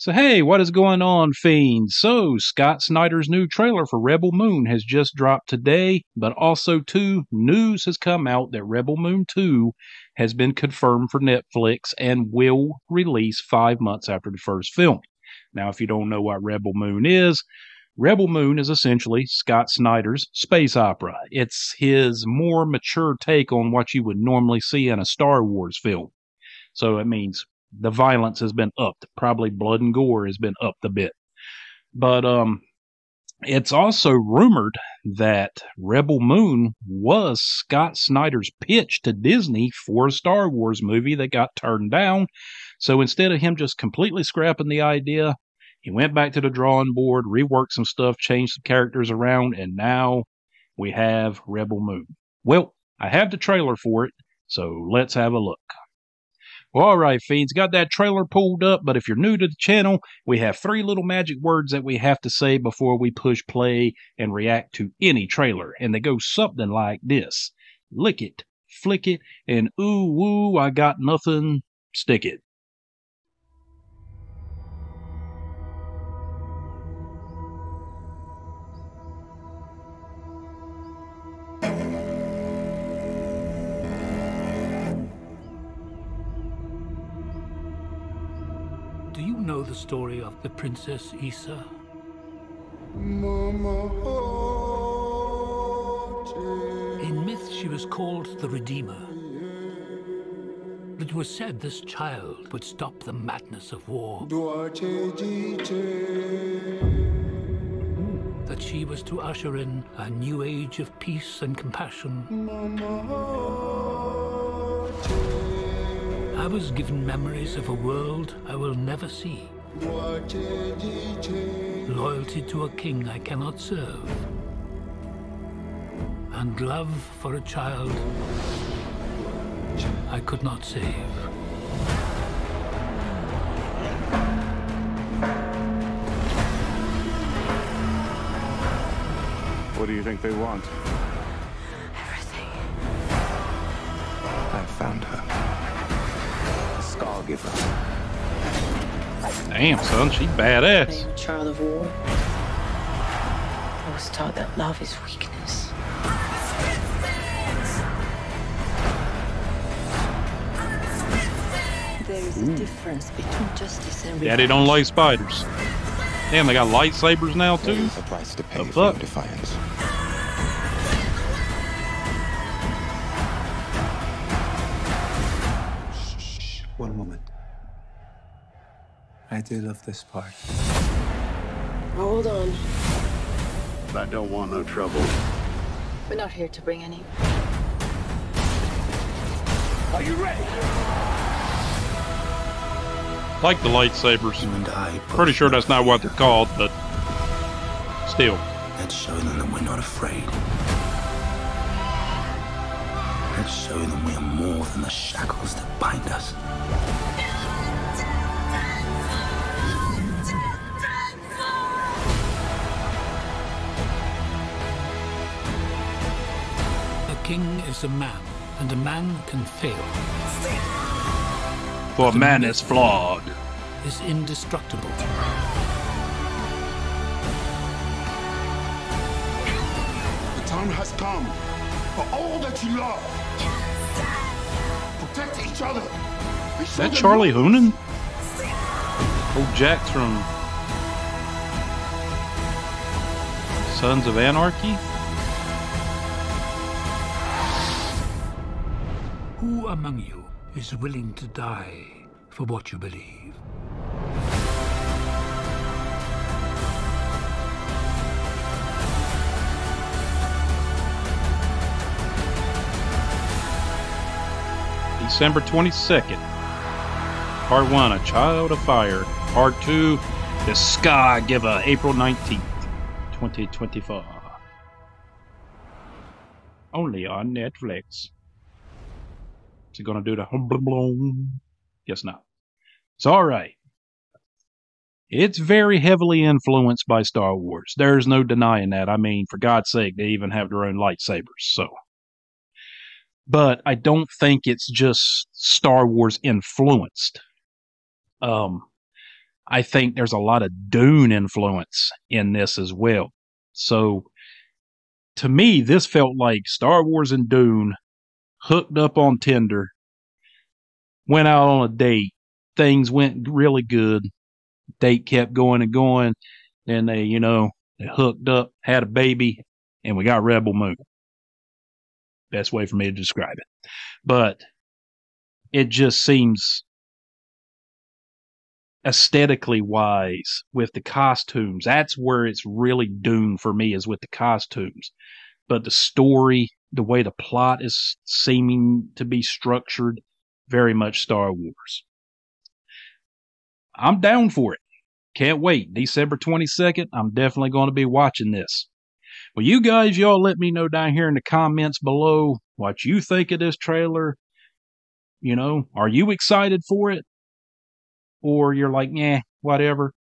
So, hey, what is going on, fiends? So, Zack Snyder's new trailer for Rebel Moon has just dropped today, but also, too, news has come out that Rebel Moon 2 has been confirmed for Netflix and will release five months after the first film. Now, if you don't know what Rebel Moon is, Rebel Moon is essentially Zack Snyder's space opera. It's his more mature take on what you would normally see in a Star Wars film. So it means the violence has been upped. Probably blood and gore has been upped a bit. But um, it's also rumored that Rebel Moon was Zack Snyder's pitch to Disney for a Star Wars movie that got turned down. So instead of him just completely scrapping the idea, he went back to the drawing board, reworked some stuff, changed some characters around, and now we have Rebel Moon. Well, I have the trailer for it, so let's have a look. Well, all right, fiends, got that trailer pulled up, but if you're new to the channel, we have three little magic words that we have to say before we push play and react to any trailer, and they go something like this. Lick it, flick it, and ooh woo, I got nothing, stick it. Know the story of the Princess Issa? In myth, she was called the Redeemer. It was said this child would stop the madness of war. That she was to usher in a new age of peace and compassion. I was given memories of a world I will never see. Loyalty to a king I cannot serve. And love for a child I could not save. What do you think they want? Everything. I found her. The Scar Damn, son, she badass. I'm a child of war. I was taught that love is weakness. There is a difference between justice and revenge. Daddy don't like spiders. Damn, they got lightsabers now, too? is a price to pay The for defiance. I do love this part. Hold on. I don't want no trouble. We're not here to bring any. Are you ready? Like the lightsabers. You and I. Pretty sure that's not what they're called, but still. Let's show them that we're not afraid. Let's show them we are more than the shackles that bind us. Is a man, and a man can fail. For man is flawed. Is indestructible. The time has come for all that you love. Protect each other. and Is that Charlie love. Hunnam? Old Jax from Sons of Anarchy? Who among you is willing to die for what you believe? December 22nd. Part 1, A Child of Fire. Part 2, The Scargiver, April 19th, 2024. Only on Netflix. Is it going to do the? Guess not. It's alright. It's very heavily influenced by Star Wars. There's no denying that. I mean, for God's sake, they even have their own lightsabers, so but I don't think it's just Star Wars influenced. Um, I think there's a lot of Dune influence in this as well. So to me, this felt like Star Wars and Dune hooked up on Tinder, went out on a date. Things went really good. Date kept going and going. Then they, you know, they hooked up, had a baby, and we got Rebel Moon. Best way for me to describe it. But it just seems aesthetically wise with the costumes. That's where it's really Dune for me is with the costumes. But the story, the way the plot is seeming to be structured, very much Star Wars. I'm down for it. Can't wait. December 22nd, I'm definitely going to be watching this. Well, you guys, y'all let me know down here in the comments below what you think of this trailer. You know, are you excited for it? Or you're like, yeah, whatever.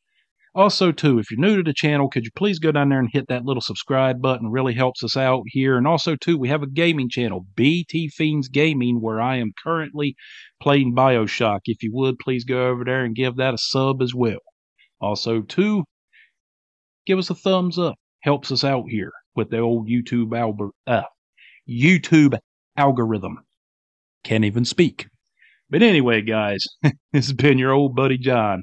Also, too, if you're new to the channel, could you please go down there and hit that little subscribe button? Really helps us out here. And also, too, we have a gaming channel, BT Fiends Gaming, where I am currently playing Bioshock. If you would, please go over there and give that a sub as well. Also, too, give us a thumbs up. Helps us out here with the old YouTube alber, uh, YouTube algorithm. Can't even speak. But anyway, guys, this has been your old buddy John,